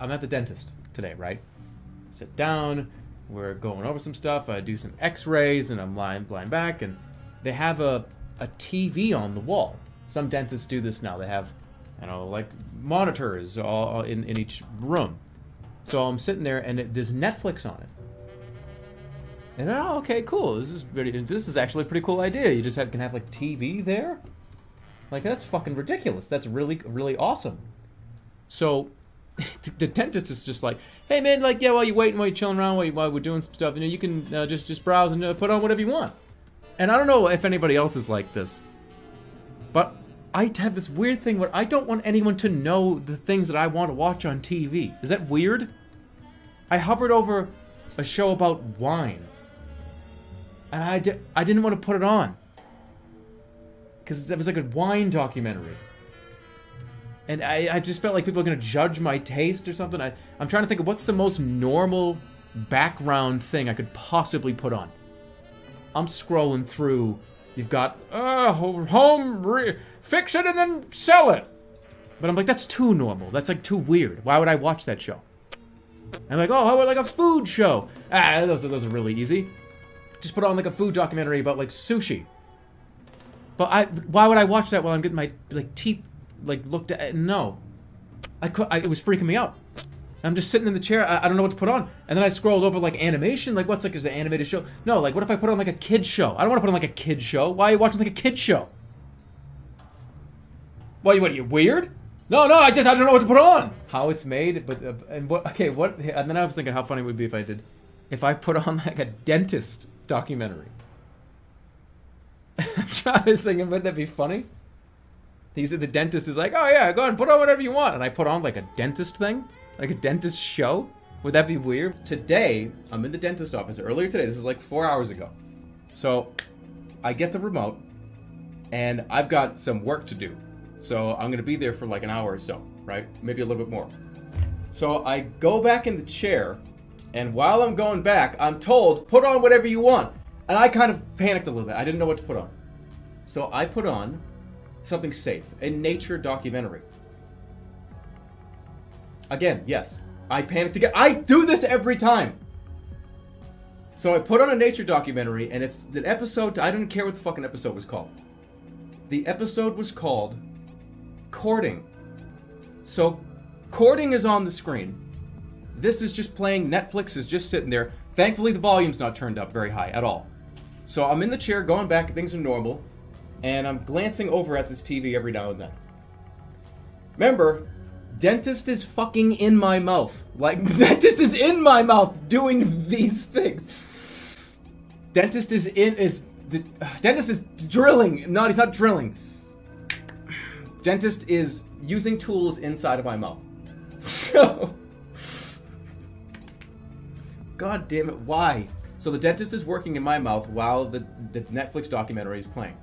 I'm at the dentist today, right? Sit down. We're going over some stuff. I do some X-rays, and I'm lying lying back, and they have a a TV on the wall. Some dentists do this now. They have, you know, like monitors all in in each room. So I'm sitting there, and it, there's Netflix on it. And oh, okay, cool. This is pretty, this is actually a pretty cool idea. You just have, can have like TV there. Like that's fucking ridiculous. That's really really awesome. So the dentist is just like, hey man, like yeah, while you're waiting, while you're chilling around, while, you, while we're doing some stuff, you know, you can uh, just just browse and uh, put on whatever you want. And I don't know if anybody else is like this, but I have this weird thing where I don't want anyone to know the things that I want to watch on TV. Is that weird? I hovered over a show about wine, and I di- I didn't want to put it on because it was like a wine documentary. And I, I just felt like people are going to judge my taste or something. I, I'm trying to think of what's the most normal background thing I could possibly put on. I'm scrolling through. You've got, uh, home, re- fix it and then sell it. But I'm like, that's too normal. That's like too weird. Why would I watch that show? I'm like, oh, how about like a food show? Ah, those are, those are really easy. Just put on like a food documentary about like sushi. But I, why would I watch that while I'm getting my like teeth like looked at? No, I could. I, it was freaking me out. I'm just sitting in the chair. I, I, don't know what to put on. And then I scrolled over like animation. Like what's like is the animated show? No, like what if I put on like a kid show? I don't want to put on like a kid show. Why are you watching like a kid show? Why? What are you weird? No, no. I just I don't know what to put on. How it's made, but uh, and what? Okay, what? And then I was thinking how funny it would be if I did, if I put on like a dentist documentary. I'm was thinking, would that be funny? He said the dentist is like, oh yeah, go ahead, put on whatever you want, and I put on like a dentist thing, like a dentist show. Would that be weird? Today, I'm in the dentist office. Earlier today, this is like four hours ago. So, I get the remote, and I've got some work to do. So I'm gonna be there for like an hour or so, right? Maybe a little bit more. So I go back in the chair, and while I'm going back, I'm told, put on whatever you want. And I kind of panicked a little bit. I didn't know what to put on. So I put on something safe, a nature documentary. Again, yes, I panicked again. I do this every time. So I put on a nature documentary, and it's the episode. I didn't care what the fucking episode was called. The episode was called Courting. So, Courting is on the screen. This is just playing. Netflix is just sitting there. Thankfully, the volume's not turned up very high at all. So I'm in the chair, going back, things are normal, and I'm glancing over at this TV every now and then. Remember, dentist is fucking in my mouth. Like, dentist is in my mouth doing these things. Dentist is in, is, the, uh, dentist is drilling. No, he's not drilling. Dentist is using tools inside of my mouth. So, God damn it, why? So the dentist is working in my mouth while the, the Netflix documentary is playing.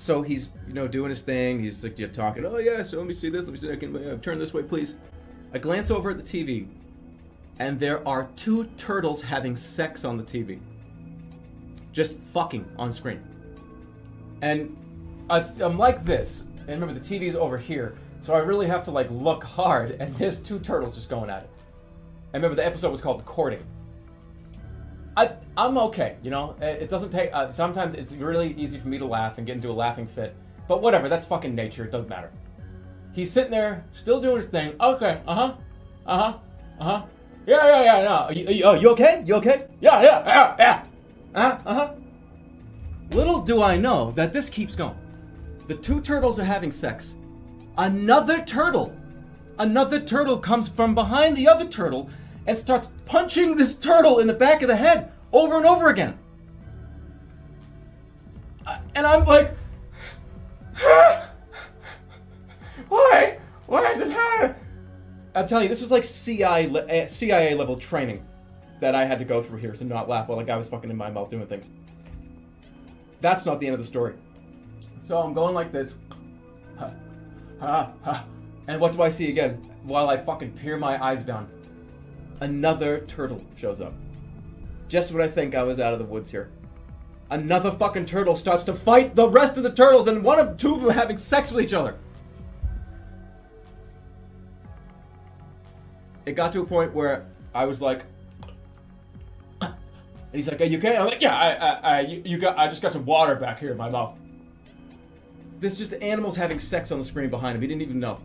So he's, you know, doing his thing. He's like, you're talking. Oh yeah, so let me see this. Let me see. I can uh, turn this way, please. I glance over at the TV, and there are two turtles having sex on the TV. Just fucking on screen. And I'm like this, and remember the TV's over here, so I really have to like look hard, and there's two turtles just going at it. And remember the episode was called Courting. I I'm okay, you know. It doesn't take. Uh, sometimes it's really easy for me to laugh and get into a laughing fit. But whatever, that's fucking nature. It doesn't matter. He's sitting there, still doing his thing. Okay, uh huh, uh huh, uh huh. Yeah, yeah, yeah. No, are you, are you, oh, you okay? You okay? Yeah, yeah, yeah, yeah. Uh huh. Uh-huh. Little do I know that this keeps going. The two turtles are having sex. Another turtle, another turtle comes from behind the other turtle and starts punching this turtle in the back of the head over and over again. And I'm like, why? Why is it happening? I'm telling you, this is like CIA, eh, CIA level training that I had to go through here to not laugh while the guy was fucking in my mouth doing things. That's not the end of the story. So I'm going like this. Ha, ha, ha. And what do I see again? While I fucking peer my eyes down another turtle shows up. Just when I think I was out of the woods here. Another fucking turtle starts to fight the rest of the turtles, and one of two of them having sex with each other. it got to a point where I was like, and he's like, "Are you okay?" I'm like, "Yeah, I, I, I, you, you got, I just got some water back here in my mouth." This is just animals having sex on the screen behind him. He didn't even know.